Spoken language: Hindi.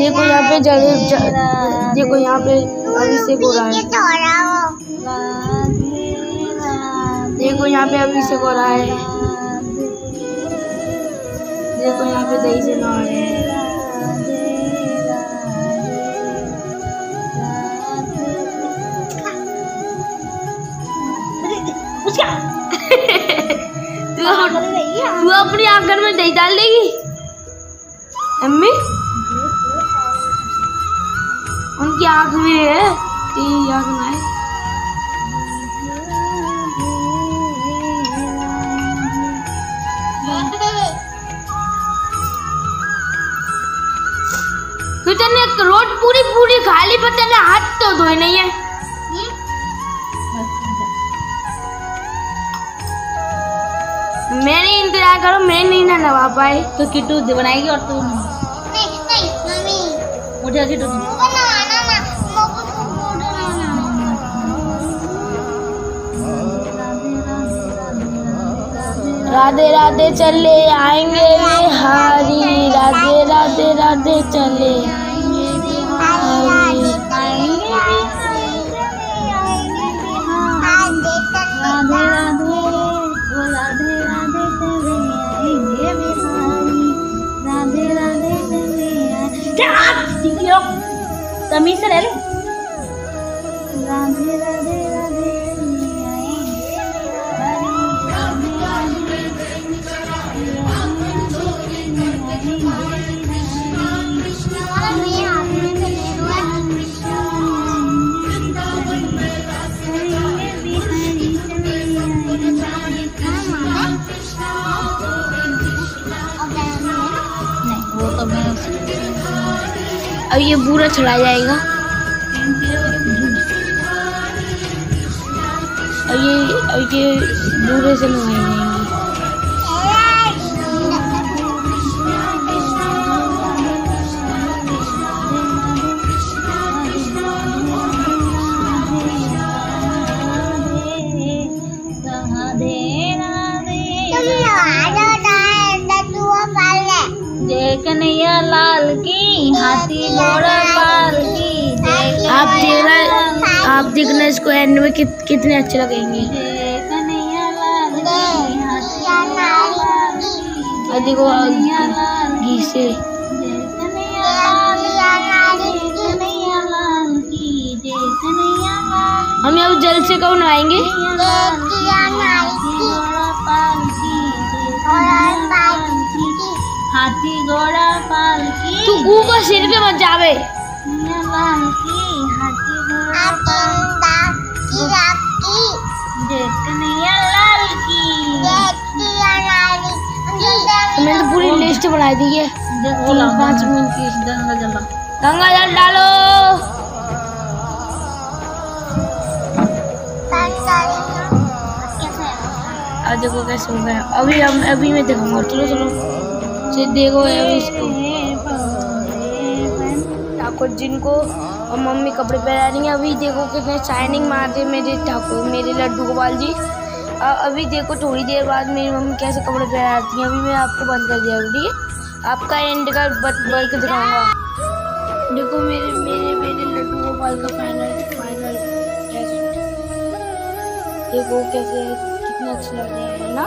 देखो यहाँ पे जल, देखो यहाँ पे अभिषेक हो रहा है। देखो यहाँ पे अभिषेक हो रहा है। देखो यहाँ पे दही से नहा रहे हैं। तू तू अपनी आँगन में दही डाल देगी? अम्मी? उनकी आँख में है तेरी आँख में है। किचन ने रोड पूरी पूरी खाली पता नहीं हाथ तो धोए नहीं है। मैंने इंतज़ार करो मैं नहीं ना नवा पाए तो किट्टू दे बनाएगी और तू? उठे किट्टू। राधे राधे चले राधे राधे चले आएँगे राधे राधे राधे राधे चले बिहारी। तमीज से ले। ले राधे राधे अब ये पूरा चढ़ा जाएगा। अब ये अब ये बुरे से नहाई जाएँगी जय कन्हैया लाल की हाथी घोड़ा पाल की आप देखना आप देखना इसको एंड में कित, कितने अच्छे लगेंगे। देखो घी से। हम अब जल से कब नहाएँगे? हाथी घोड़ा पाल की जय कन्हैया लाल की हाथी घोड़ा पाल की तू ऊपर सिर पे मत जावे कन्हैया लाल की हाथी घोड़ा पाल जय कन्हैया लाल की मैंने तो पूरी लिस्ट बना दी है। पाँच मिनट की। गंगा जला गंगा जल डालो। अब देखो कैसे हो गया। अभी हम अभी मैं दिखाऊँगा। चलो चलो। से देखो इसको। ठाकुर जिनको और मम्मी कपड़े पहना रही हैं, अभी देखो कितने शाइनिंग मारते मेरे ठाकुर, मेरे लड्डू गोपाल जी। अभी देखो थोड़ी देर बाद मेरी मम्मी कैसे कपड़े पहनाती हैं, अभी मैं आपको बंद कर दिया, ठीक है? आपका एंड का वर्क दिखाऊँगा। देखो मेरे मेरे मेरे लड्डू गोपाल का फाइनल फाइनल देखो कैसे, कितना अच्छा लग रहा है ना?